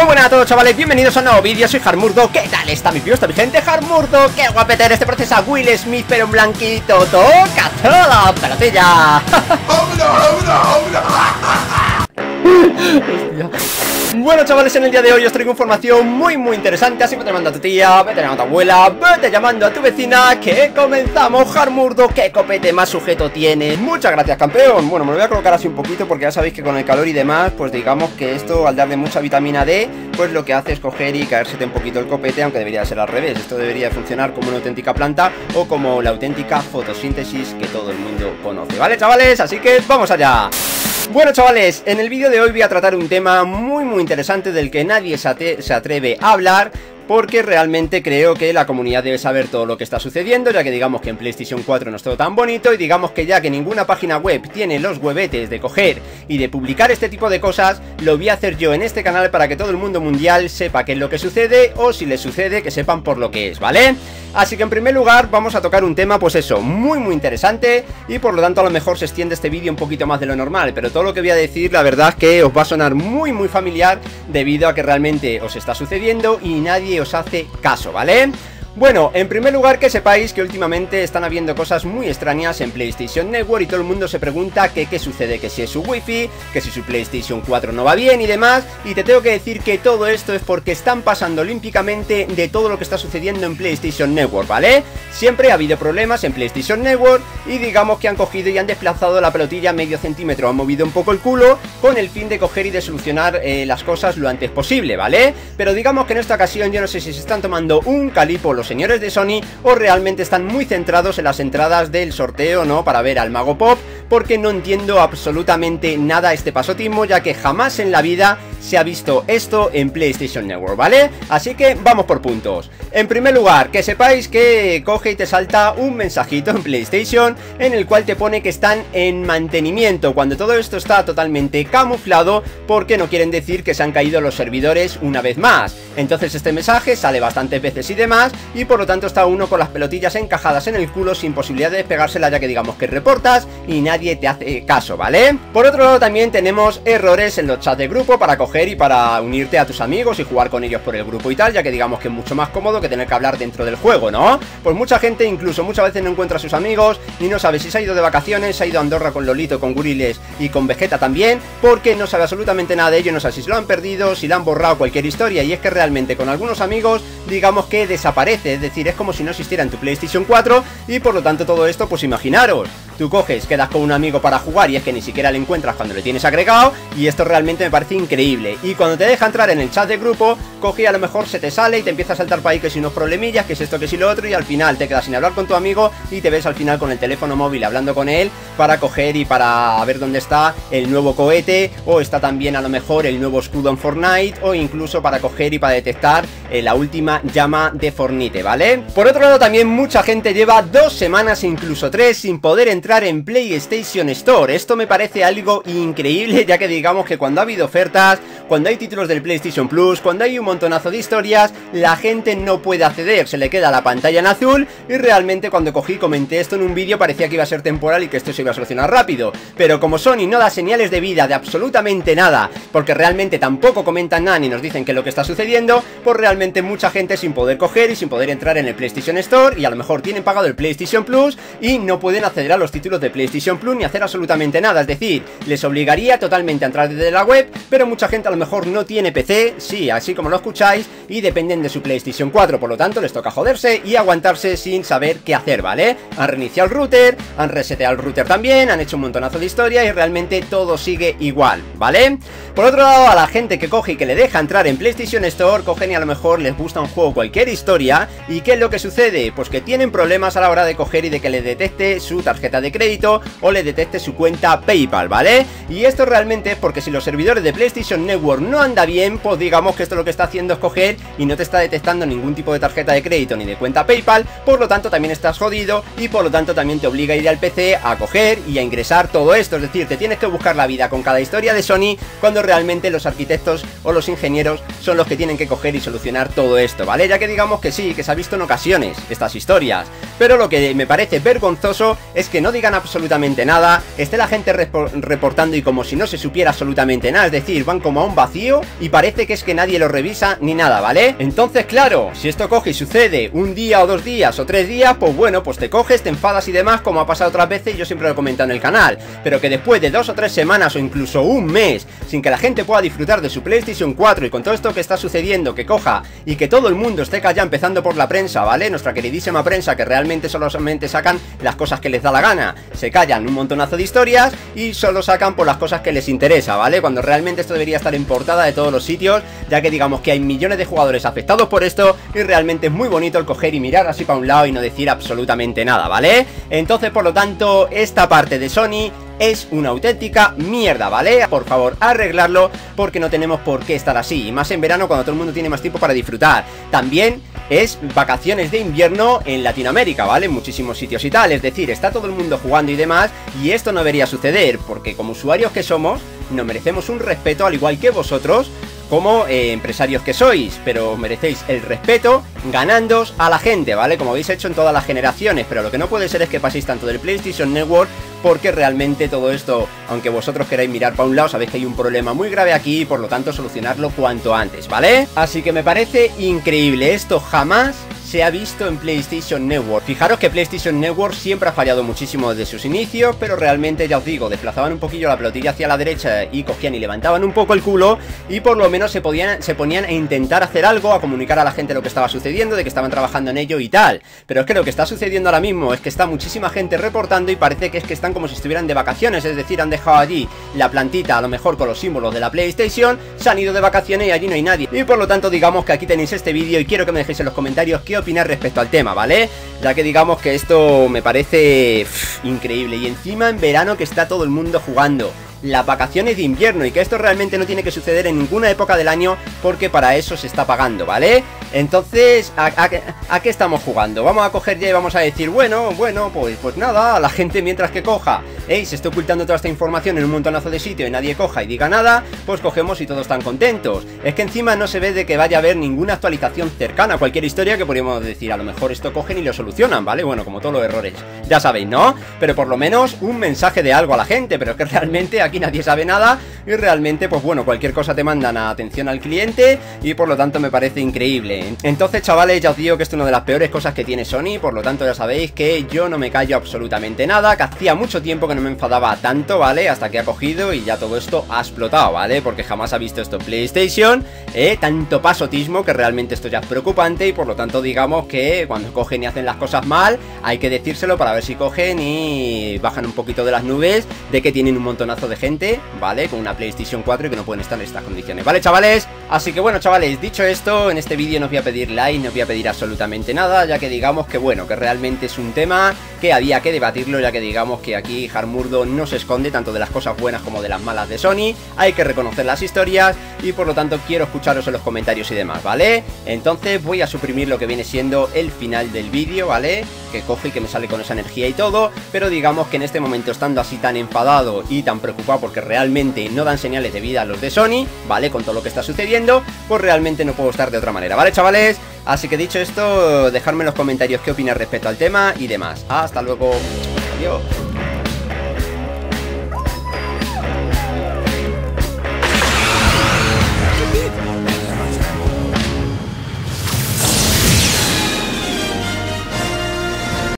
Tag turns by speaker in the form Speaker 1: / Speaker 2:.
Speaker 1: Muy buenas a todos chavales, bienvenidos a un nuevo vídeo, soy Harmurdo ¿Qué tal está mi tío? ¿Está mi gente? Harmurdo, qué guapetero este proceso a Will Smith pero un blanquito Toca toda pelotilla Hostia bueno chavales, en el día de hoy os traigo información muy muy interesante. Así que te llamando a tu tía, vete llamando a tu abuela, vete llamando a tu vecina Que comenzamos, Harmurdo, qué copete más sujeto tiene. Muchas gracias campeón. Bueno, me lo voy a colocar así un poquito porque ya sabéis que con el calor y demás Pues digamos que esto al darle mucha vitamina D Pues lo que hace es coger y caérsete un poquito el copete Aunque debería ser al revés. Esto debería funcionar como una auténtica planta O como la auténtica fotosíntesis que todo el mundo conoce ¿Vale chavales? Así que vamos allá bueno chavales, en el vídeo de hoy voy a tratar un tema muy muy interesante del que nadie se atreve a hablar porque realmente creo que la comunidad debe saber todo lo que está sucediendo, ya que digamos que en PlayStation 4 no es todo tan bonito y digamos que ya que ninguna página web tiene los huevetes de coger y de publicar este tipo de cosas, lo voy a hacer yo en este canal para que todo el mundo mundial sepa qué es lo que sucede o si les sucede que sepan por lo que es, ¿vale? Así que en primer lugar vamos a tocar un tema pues eso, muy muy interesante y por lo tanto a lo mejor se extiende este vídeo un poquito más de lo normal, pero todo lo que voy a decir la verdad es que os va a sonar muy muy familiar debido a que realmente os está sucediendo y nadie os hace caso, ¿vale? Bueno, en primer lugar que sepáis que últimamente están habiendo cosas muy extrañas en PlayStation Network y todo el mundo se pregunta que qué sucede, que si es su wifi, que si su PlayStation 4 no va bien y demás y te tengo que decir que todo esto es porque están pasando olímpicamente de todo lo que está sucediendo en PlayStation Network, ¿vale? Siempre ha habido problemas en PlayStation Network y digamos que han cogido y han desplazado la pelotilla medio centímetro, han movido un poco el culo con el fin de coger y de solucionar eh, las cosas lo antes posible, ¿vale? Pero digamos que en esta ocasión yo no sé si se están tomando un calipo los señores de Sony o realmente están muy centrados en las entradas del sorteo, ¿no? Para ver al Mago Pop, porque no entiendo absolutamente nada este pasotismo, ya que jamás en la vida se ha visto esto en PlayStation Network, ¿vale? Así que vamos por puntos. En primer lugar, que sepáis que coge y te salta un mensajito en PlayStation en el cual te pone que están en mantenimiento, cuando todo esto está totalmente camuflado porque no quieren decir que se han caído los servidores una vez más. Entonces este mensaje sale bastantes veces y demás y por lo tanto está uno con las pelotillas encajadas en el culo sin posibilidad de despegársela ya que digamos que reportas y nadie te hace caso, ¿vale? Por otro lado también tenemos errores en los chats de grupo para coger y para unirte a tus amigos y jugar con ellos por el grupo y tal, ya que digamos que es mucho más cómodo que tener que hablar dentro del juego, ¿no? Pues mucha gente incluso muchas veces no encuentra a sus amigos ni no sabe si se ha ido de vacaciones, se ha ido a Andorra con Lolito, con Guriles y con Vegeta también, porque no sabe absolutamente nada de ello, no sabe si lo han perdido, si le han borrado cualquier historia y es que realmente con algunos amigos digamos que desaparece, es decir, es como si no existiera en tu PlayStation 4 y por lo tanto todo esto pues imaginaros, tú coges, quedas con un amigo para jugar y es que ni siquiera le encuentras cuando le tienes agregado y esto realmente me parece increíble. Y cuando te deja entrar en el chat de grupo, coge y a lo mejor se te sale y te empieza a saltar para ahí que si unos problemillas, que es esto, que si lo otro y al final te quedas sin hablar con tu amigo y te ves al final con el teléfono móvil hablando con él para coger y para ver dónde está el nuevo cohete o está también a lo mejor el nuevo escudo en Fortnite o incluso para coger y para detectar eh, la última llama de Fornite, ¿vale? Por otro lado también mucha gente lleva dos semanas, incluso tres, sin poder entrar en PlayStation Store. Esto me parece algo increíble, ya que digamos que cuando ha habido ofertas, cuando hay títulos del PlayStation Plus, cuando hay un montonazo de historias, la gente no puede acceder, se le queda la pantalla en azul y realmente cuando cogí y comenté esto en un vídeo parecía que iba a ser temporal y que esto se iba a solucionar rápido. Pero como Sony no da señales de vida de absolutamente nada, porque realmente tampoco comentan nada ni nos dicen que lo que está sucediendo, pues realmente mucha gente sin poder coger y sin poder entrar en el PlayStation Store y a lo mejor tienen pagado el PlayStation Plus y no pueden acceder a los títulos títulos de PlayStation Plus ni hacer absolutamente nada, es decir, les obligaría totalmente a entrar desde la web, pero mucha gente a lo mejor no tiene PC, sí, así como lo escucháis, y dependen de su PlayStation 4, por lo tanto les toca joderse y aguantarse sin saber qué hacer, ¿vale? Han reiniciado el router, han reseteado el router también, han hecho un montonazo de historia y realmente todo sigue igual, ¿vale? Por otro lado, a la gente que coge y que le deja entrar en PlayStation Store, cogen y a lo mejor les gusta un juego, cualquier historia, ¿y qué es lo que sucede? Pues que tienen problemas a la hora de coger y de que le detecte su tarjeta de crédito o le detecte su cuenta PayPal, ¿vale? Y esto realmente es porque si los servidores de PlayStation Network no anda bien, pues digamos que esto lo que está haciendo es coger y no te está detectando ningún tipo de tarjeta de crédito ni de cuenta PayPal, por lo tanto también estás jodido y por lo tanto también te obliga a ir al PC a coger y a ingresar todo esto, es decir, te tienes que buscar la vida con cada historia de Sony cuando realmente los arquitectos o los ingenieros son los que tienen que coger y solucionar todo esto, ¿vale? Ya que digamos que sí, que se ha visto en ocasiones estas historias, pero lo que me parece vergonzoso es que no digan absolutamente nada, esté la gente reportando y como si no se supiera absolutamente nada, es decir, van como a un vacío y parece que es que nadie lo revisa ni nada, ¿vale? Entonces, claro, si esto coge y sucede un día o dos días o tres días, pues bueno, pues te coges, te enfadas y demás, como ha pasado otras veces, yo siempre lo he comentado en el canal, pero que después de dos o tres semanas o incluso un mes, sin que la gente pueda disfrutar de su PlayStation 4 y con todo esto que está sucediendo, que coja y que todo el mundo esté callado empezando por la prensa, ¿vale? Nuestra queridísima prensa que realmente solamente sacan las cosas que les da la gana, se callan un montonazo de historias y solo sacan por las cosas que les interesa, ¿vale? Cuando realmente esto debería estar en portada de todos los sitios, ya que digamos que hay millones de jugadores afectados por esto y realmente es muy bonito el coger y mirar así para un lado y no decir absolutamente nada, ¿vale? Entonces, por lo tanto, esta parte de Sony es una auténtica mierda, ¿vale? Por favor, arreglarlo porque no tenemos por qué estar así, y más en verano cuando todo el mundo tiene más tiempo para disfrutar. También es vacaciones de invierno en Latinoamérica, ¿vale? En muchísimos sitios y tal, es decir, está todo el mundo jugando y demás, y esto no debería suceder, porque como usuarios que somos, nos merecemos un respeto al igual que vosotros, como eh, empresarios que sois, pero merecéis el respeto ganándos a la gente, ¿vale? Como habéis hecho en todas las generaciones, pero lo que no puede ser es que paséis tanto del PlayStation Network porque realmente todo esto, aunque vosotros queráis mirar para un lado, sabéis que hay un problema muy grave aquí y por lo tanto solucionarlo cuanto antes, ¿vale? Así que me parece increíble, esto jamás se ha visto en PlayStation Network. Fijaros que PlayStation Network siempre ha fallado muchísimo desde sus inicios, pero realmente, ya os digo, desplazaban un poquillo la pelotilla hacia la derecha y cogían y levantaban un poco el culo y por lo menos se, podían, se ponían a intentar hacer algo, a comunicar a la gente lo que estaba sucediendo, de que estaban trabajando en ello y tal. Pero es que lo que está sucediendo ahora mismo es que está muchísima gente reportando y parece que es que están como si estuvieran de vacaciones, es decir, han dejado allí la plantita a lo mejor con los símbolos de la PlayStation, se han ido de vacaciones y allí no hay nadie. Y por lo tanto digamos que aquí tenéis este vídeo y quiero que me dejéis en los comentarios qué opinar respecto al tema, ¿vale? Ya que digamos que esto me parece increíble. Y encima en verano que está todo el mundo jugando las vacaciones de invierno y que esto realmente no tiene que suceder en ninguna época del año porque para eso se está pagando, ¿vale? Entonces, ¿a, qué estamos jugando? Vamos a coger ya y vamos a decir, bueno, bueno, pues, pues nada, a la gente mientras que coja, ey, se está ocultando toda esta información en un montonazo de sitio y nadie coja y diga nada, pues cogemos y todos están contentos. Es que encima no se ve de que vaya a haber ninguna actualización cercana a cualquier historia que podríamos decir, a lo mejor esto cogen y lo solucionan, ¿vale? Bueno, como todos los errores, ya sabéis, ¿no? Pero por lo menos un mensaje de algo a la gente, pero que realmente aquí nadie sabe nada y realmente, pues bueno, cualquier cosa te mandan a atención al cliente y por lo tanto me parece increíble. Entonces, chavales, ya os digo que esto es una de las peores cosas que tiene Sony, por lo tanto ya sabéis que yo no me callo absolutamente nada, que hacía mucho tiempo que no me enfadaba tanto, ¿vale? Hasta que ha cogido y ya todo esto ha explotado, ¿vale? Porque jamás ha visto esto PlayStation, ¿eh? Tanto pasotismo que realmente esto ya es preocupante y por lo tanto digamos que cuando cogen y hacen las cosas mal, hay que decírselo para ver si cogen y bajan un poquito de las nubes de que tienen un montonazo de gente, ¿vale? Con una PlayStation 4 y que no pueden estar en estas condiciones, ¿vale, chavales? Así que bueno, chavales, dicho esto, en este vídeo no os voy a pedir like, no os voy a pedir absolutamente nada, ya que digamos que bueno, que realmente es un tema que había que debatirlo, ya que digamos que aquí Harmurdo no se esconde tanto de las cosas buenas como de las malas de Sony, hay que reconocer las historias y por lo tanto quiero escucharos en los comentarios y demás, ¿vale? Entonces voy a suprimir lo que viene siendo el final del vídeo, ¿vale? Que coge y que me sale con esa energía y todo, pero digamos que en este momento estando así tan enfadado y tan porque realmente no dan señales de vida a los de Sony, ¿vale? Con todo lo que está sucediendo pues realmente no puedo estar de otra manera, ¿vale chavales? Así que dicho esto, dejadme en los comentarios qué opinas respecto al tema y demás. Hasta luego. Adiós.